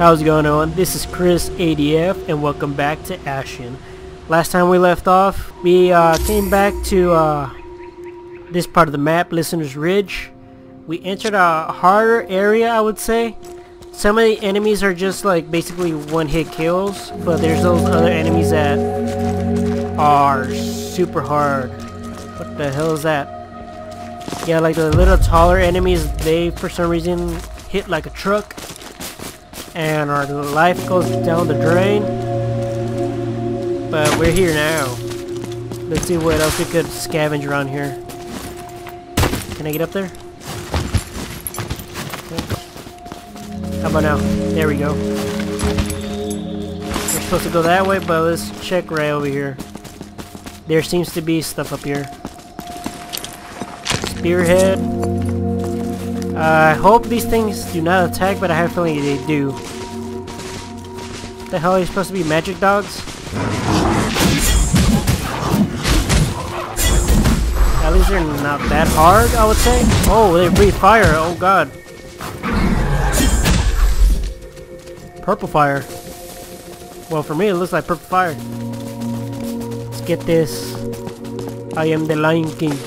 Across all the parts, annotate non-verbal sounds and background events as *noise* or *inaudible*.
How's it going on? This is Chris ADF and welcome back to Ashen. Last time we left off, we uh, came back to uh, this part of the map, Listener's Ridge. We entered a harder area, I would say. Some of the enemies are just like basically one-hit kills, but there's those other enemies that are super hard. What the hell is that? Yeah, like the little taller enemies, they for some reason hit like a truck and our life goes down the drain. But we're here now. Let's see what else we could scavenge around here. Can I get up there? How about now? There we go. We're supposed to go that way, but let's check right over here. There seems to be stuff up here. Spearhead. Uh, I hope these things do not attack, but I have a feeling they do. The hell are you supposed to be magic dogs? At least they're not that hard, I would say. Oh, they breathe fire. Oh god. Purple fire. Well, for me, it looks like purple fire. Let's get this. I am the Lion King.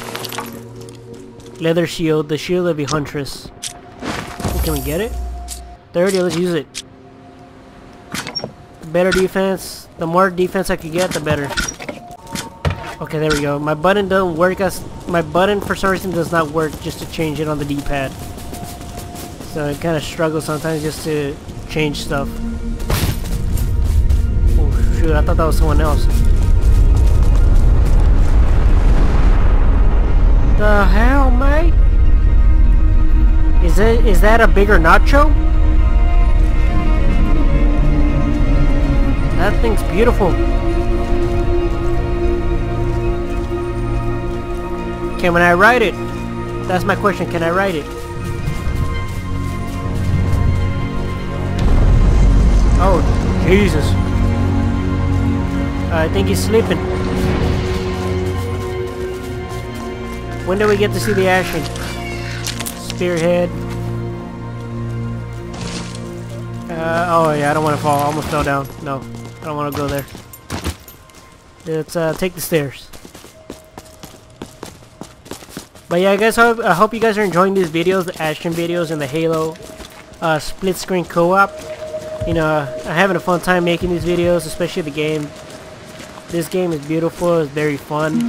Leather shield, the shield of a huntress. Can we get it? 30, let's use it. The better defense, the more defense I could get, the better. Okay, there we go. My button doesn't work as my button for some reason does not work just to change it on the D-pad. So it kind of struggles sometimes just to change stuff. Oh shoot, I thought that was someone else. The hell, mate? Is it is that a bigger nacho? That thing's beautiful. Can I ride it? That's my question. Can I ride it? Oh, Jesus. I think he's sleeping. When do we get to see the action? Spearhead. Uh, oh yeah, I don't want to fall. I almost fell down. No, I don't want to go there. Let's uh, take the stairs. But yeah, guys, I hope, I hope you guys are enjoying these videos, the action videos and the Halo uh, split screen co-op. You know, I'm having a fun time making these videos, especially the game. This game is beautiful, it's very fun,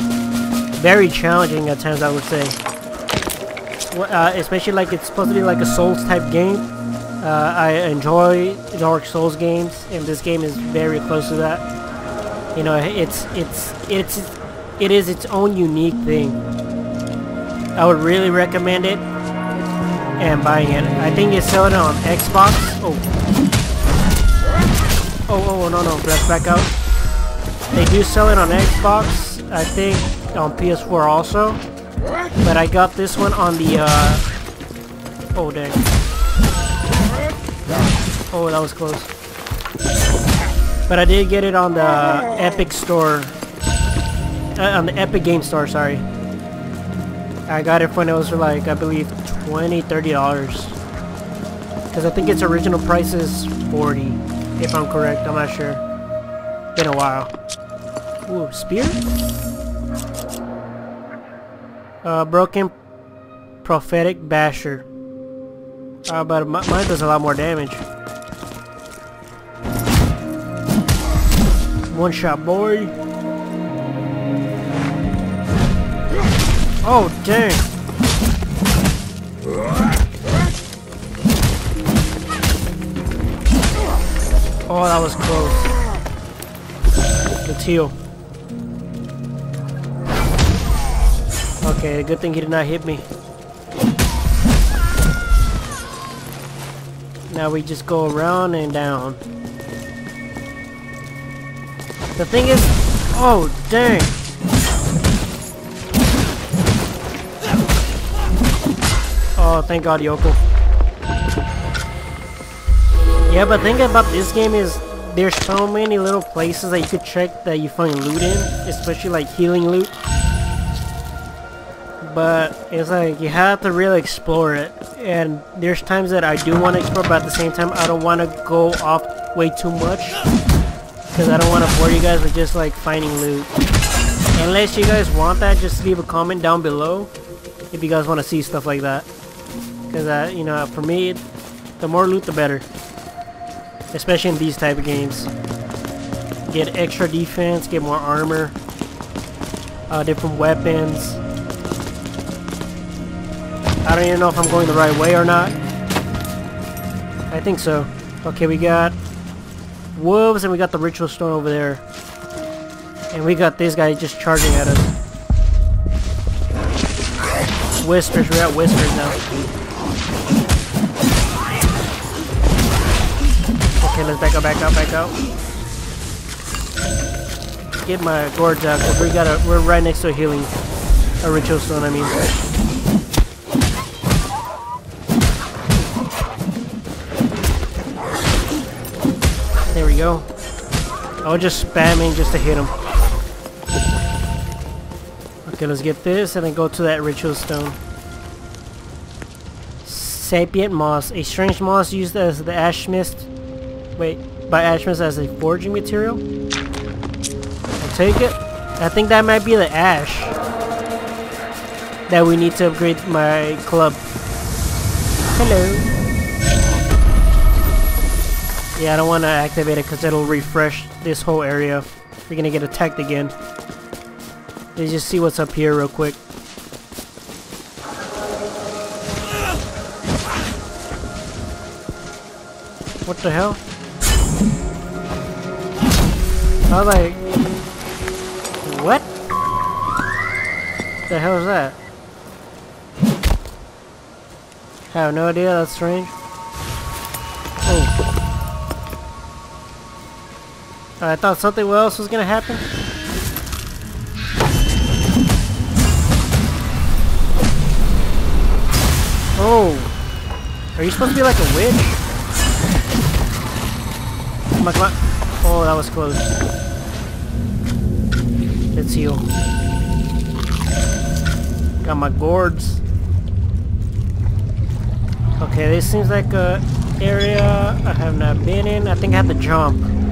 very challenging at times I would say. Uh, especially like it's supposed to be like a Souls type game. Uh, I enjoy Dark Souls games, and this game is very close to that. You know, it's it's it's it is its own unique thing. I would really recommend it and buying it. I think it's selling it on Xbox. Oh. Oh, oh, no, no, let's back out. They do sell it on Xbox, I think on PS4 also. But I got this one on the, uh... Oh, dang. Oh, that was close. But I did get it on the Epic Store. Uh, on the Epic Game Store, sorry. I got it when it was for like, I believe, 20 $30. Because I think its original price is 40 if I'm correct. I'm not sure. Been a while. Ooh, spear? Uh, broken prophetic basher. Uh, but mine does a lot more damage. One shot, boy. Oh, dang. Oh, that was close. Let's heal. Okay, good thing he did not hit me. Now we just go around and down. The thing is... Oh, dang! Oh, thank God, Jokell. Yeah, but thing about this game is there's so many little places that you could check that you find loot in, especially like healing loot. But it's like you have to really explore it. And there's times that I do want to explore, but at the same time, I don't want to go off way too much because I don't want to bore you guys with just like finding loot. Unless you guys want that, just leave a comment down below if you guys want to see stuff like that. Because, uh, you know, for me, the more loot, the better. Especially in these type of games. Get extra defense, get more armor, uh, different weapons. I don't even know if I'm going the right way or not. I think so. Okay, we got wolves and we got the ritual stone over there. And we got this guy just charging at us. Whispers, we're at Whispers now. Okay, let's back up, back up, back up. Get my gourds out, cause we got a, we're right next to a healing, a ritual stone, I mean. Go. I was just spamming just to hit him. Okay, let's get this and then go to that ritual stone. Sapient moss, a strange moss used as the ash mist. Wait, by ash mist as a forging material. I'll take it. I think that might be the ash that we need to upgrade my club. Hello. Yeah, I don't want to activate it because it'll refresh this whole area. We're gonna get attacked again. Let's just see what's up here real quick. What the hell? I was like... What? The hell is that? I have no idea, that's strange. I thought something else was gonna happen. Oh. Are you supposed to be like a witch? Come on, come on. Oh, that was close. Let's heal. Got my gourds. Okay, this seems like a area I have not been in. I think I have to jump.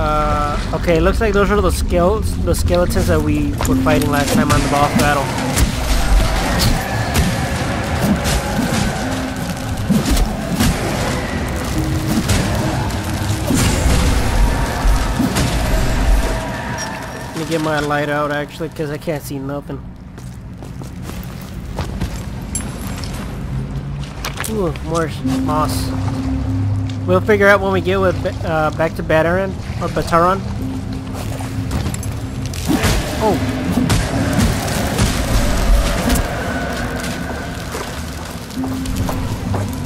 Uh, okay, looks like those are the skills, the skeletons that we were fighting last time on the boss battle. Let me get my light out actually, because I can't see nothing. Ooh, more moss. We'll figure out when we get with uh, back to Bataran or Bataran. Oh.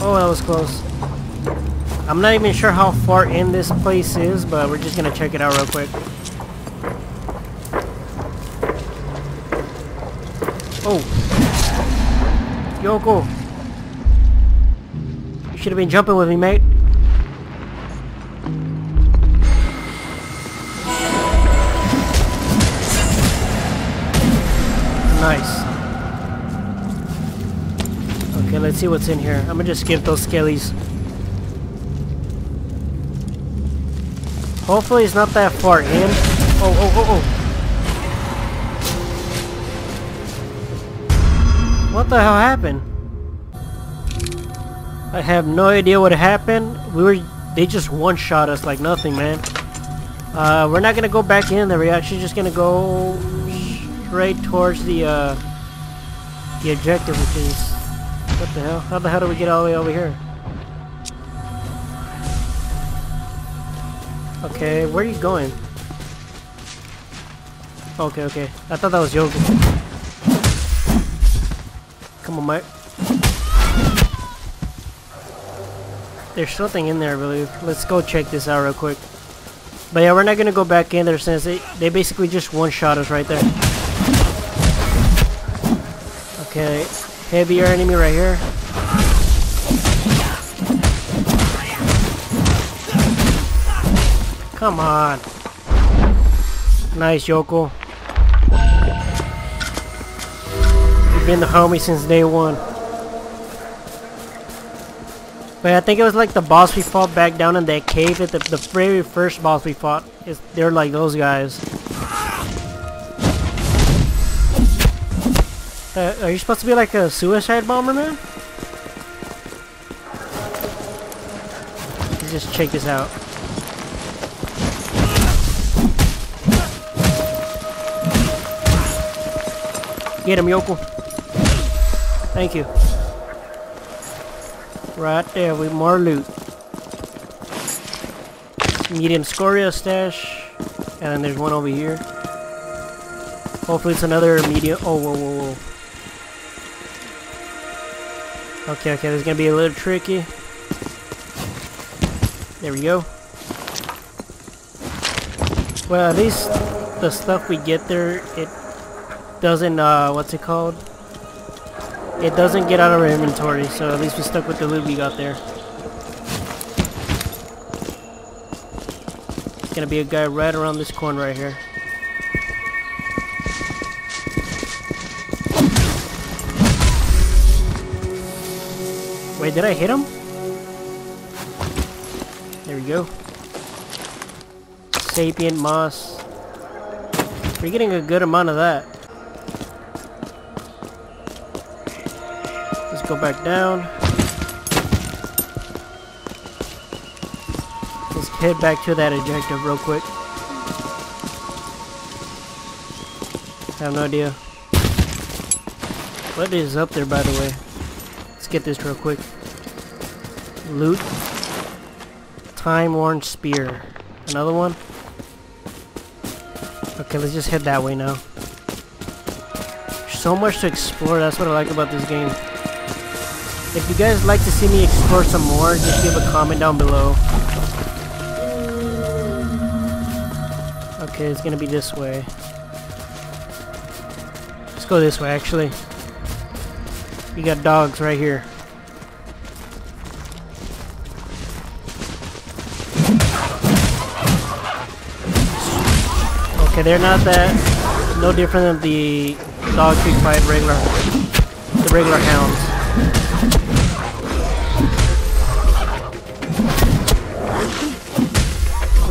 Oh, that was close. I'm not even sure how far in this place is, but we're just gonna check it out real quick. Oh. Jokell. You should have been jumping with me, mate. Nice. Okay, let's see what's in here. I'm gonna just skip those skellies. Hopefully it's not that far in. Oh, oh, oh, oh. What the hell happened? I have no idea what happened. We were, they just one-shot us like nothing, man. Uh, we're not gonna go back in there. We're actually just gonna go right towards the uh, the objective, which is what the hell? How the hell do we get all the way over here? Okay, where are you going? Okay, okay. I thought that was yoga. Come on, Mike. There's something in there, I believe. Let's go check this out real quick. But yeah, we're not gonna go back in there since they, they basically just one-shot us right there. Okay, heavier enemy right here. Come on. Nice, Jokell. You've been the homie since day one. But I think it was like the boss we fought back down in that cave. At the, the very first boss we fought, is they're like those guys. Uh, are you supposed to be like a suicide bomber, man? Let's just check this out. Get him, Jokell. Thank you. Right there with more loot. Medium scoria stash. And then there's one over here. Hopefully it's another medium. Oh, whoa, whoa, whoa. Okay, okay, this is gonna be a little tricky. There we go. Well, at least the stuff we get there, it doesn't, uh, what's it called? It doesn't get out of our inventory, so at least we stuck with the loot we got there. It's gonna be a guy right around this corner right here. Wait, did I hit him? There we go. Sapient moss. We're getting a good amount of that. Let's go back down. Let's head back to that objective real quick. I have no idea. What is up there by the way? Get this real quick. Loot. Time-worn spear. Another one? Okay, let's just head that way now. So much to explore, that's what I like about this game. If you guys like to see me explore some more, just give a comment down below. Okay, it's gonna be this way. Let's go this way, actually. We got dogs right here. Okay, they're not that no different than the dogs we fight regular the regular hounds.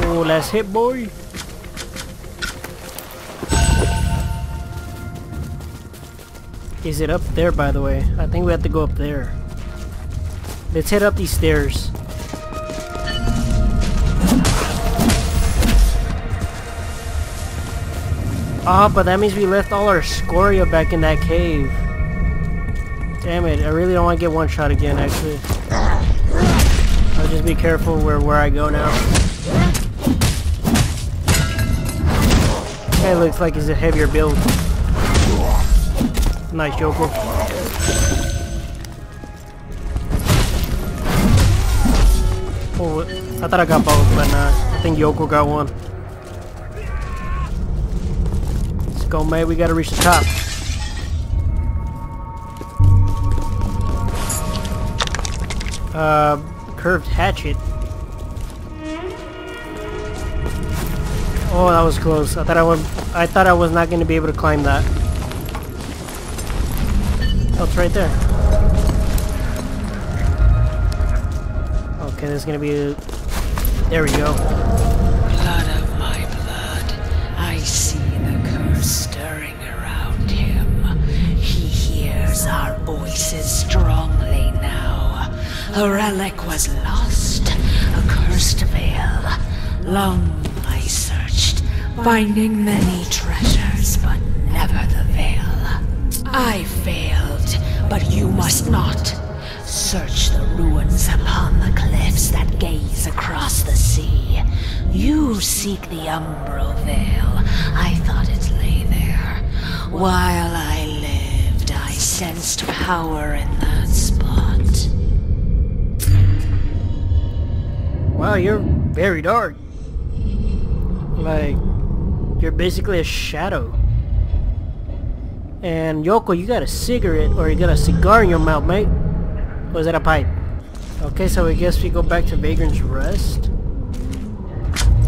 Oh, last hit boy. Is it up there, by the way? I think we have to go up there. Let's head up these stairs. Ah, oh, but that means we left all our scoria back in that cave. Damn it, I really don't want to get one shot again, actually. I'll just be careful where, where I go now. It looks like it's a heavier build. Nice, Jokell. Oh, I thought I got both, but nah. I think Jokell got one. Let's go, mate. We gotta reach the top. Uh, curved hatchet. Oh, that was close. I thought I would. I thought I was not going to be able to climb that. It's right there. Okay, there's gonna be a... There we go. Blood of my blood, I see the curse stirring around him. He hears our voices strongly now. A relic was lost, a cursed veil. Long I searched, finding many treasures, but never the veil. I failed, but you must not. Search the ruins upon the cliffs that gaze across the sea. You seek the Umbral Veil. I thought it lay there. While I lived, I sensed power in that spot. Wow, you're very dark. Like, you're basically a shadow. And Jokell, you got a cigarette or you got a cigar in your mouth, mate. Was that a pipe? Okay, so I guess we go back to Vagrant's Rest.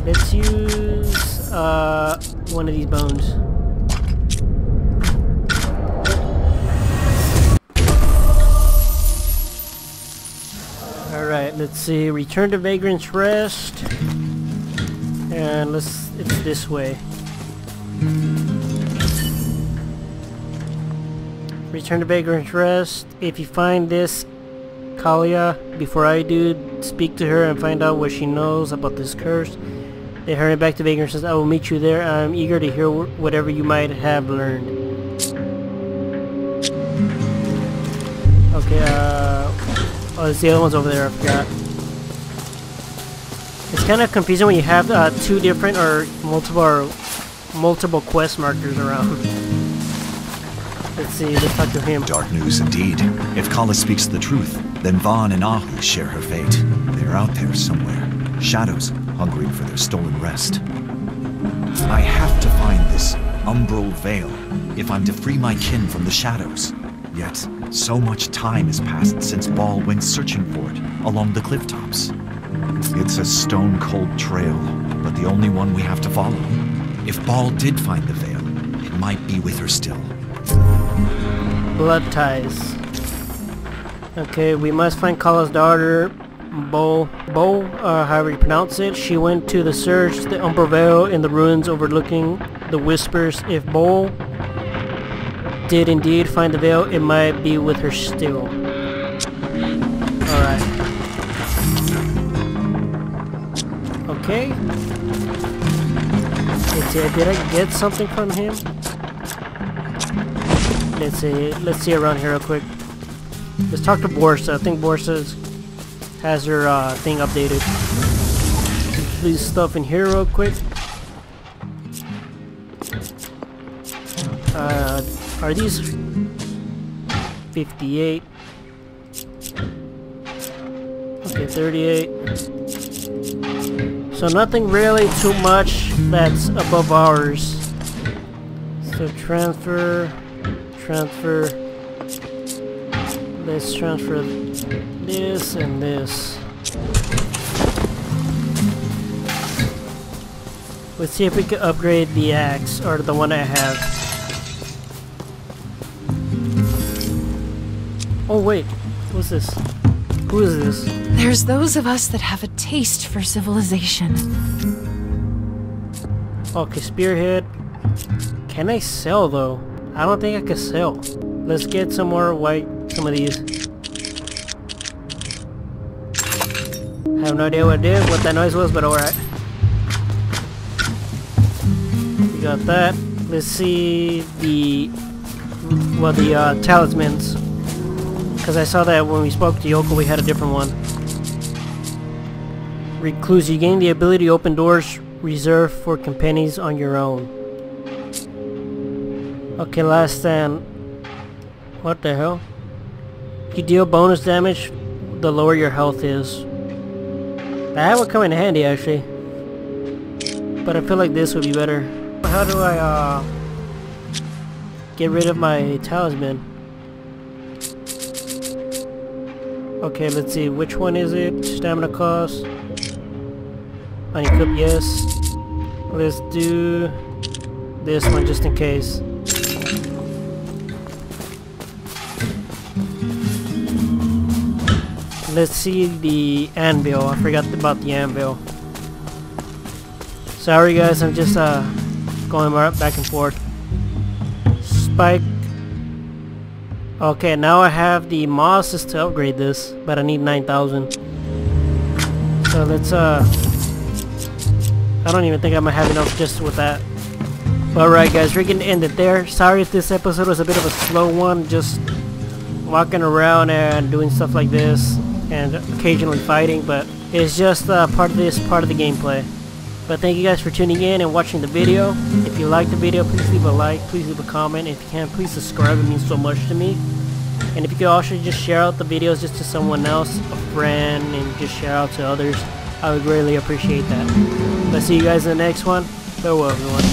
Let's use uh, one of these bones. Alright, let's see. Return to Vagrant's Rest. And let's... it's this way. Return to Vagrant's Rest. If you find this Kalia before I do, speak to her and find out what she knows about this curse. They hurry back to Vagrant says, I will meet you there. I'm eager to hear whatever you might have learned. Okay, uh... Oh, there's the other one's over there, I forgot. It's kind of confusing when you have uh, two different or multiple or multiple quest markers around. *laughs* Let's see, let's talk to him. Dark news indeed. If Kala speaks the truth, then Vaan and Ahu share her fate. They're out there somewhere. Shadows, hungering for their stolen rest. I have to find this umbral veil if I'm to free my kin from the shadows. Yet, so much time has passed since Ball went searching for it along the cliff tops. It's a stone-cold trail, but the only one we have to follow. If Ball did find the veil, it might be with her still. Blood ties. Okay, we must find Kala's daughter, Bo, Bo, uh, however you pronounce it. She went to the search, the Umbral Veil in the ruins overlooking the Whispers. If Bo did indeed find the veil, it might be with her still. Alright. Okay. Let's see, did I get something from him? Let's see, let's see around here real quick. Let's talk to Borsa. I think Borsa has her uh, thing updated. Please stuff in here real quick. Uh, are these 58? Okay, 38. So nothing really too much that's above ours. So transfer, transfer. Let's transfer this and this. Let's see if we can upgrade the axe, or the one I have. Oh wait, what's this? Who is this? There's those of us that have a taste for civilization. Okay, spearhead. Can I sell though? I don't think I can sell. Let's get some more white, some of these. I have no idea what did, what that noise was, but alright. We got that. Let's see the, well, the uh, talismans. Because I saw that when we spoke to Jokell, we had a different one. Recluse, you gain the ability to open doors reserved for companions on your own. Okay, last stand. What the hell? You deal bonus damage the lower your health is. That would come in handy actually. But I feel like this would be better. How do I uh get rid of my talisman? Okay, let's see. Which one is it? Stamina cost. Unequip, yes. Let's do this one just in case. Let's see the anvil. I forgot about the anvil. Sorry guys, I'm just uh going back and forth. Spike. Okay, now I have the mosses to upgrade this, but I need 9,000. So let's uh I don't even think I'm gonna have enough just with that. Alright guys, we're gonna end it there. Sorry if this episode was a bit of a slow one, just walking around and doing stuff like this and occasionally fighting, but it's just uh, part of this, part of the gameplay. But thank you guys for tuning in and watching the video. If you liked the video, please leave a like, please leave a comment. If you can, please subscribe, it means so much to me. And if you could also just share out the videos just to someone else, a friend, and just share out to others, I would greatly appreciate that. But see you guys in the next one. Farewell, everyone.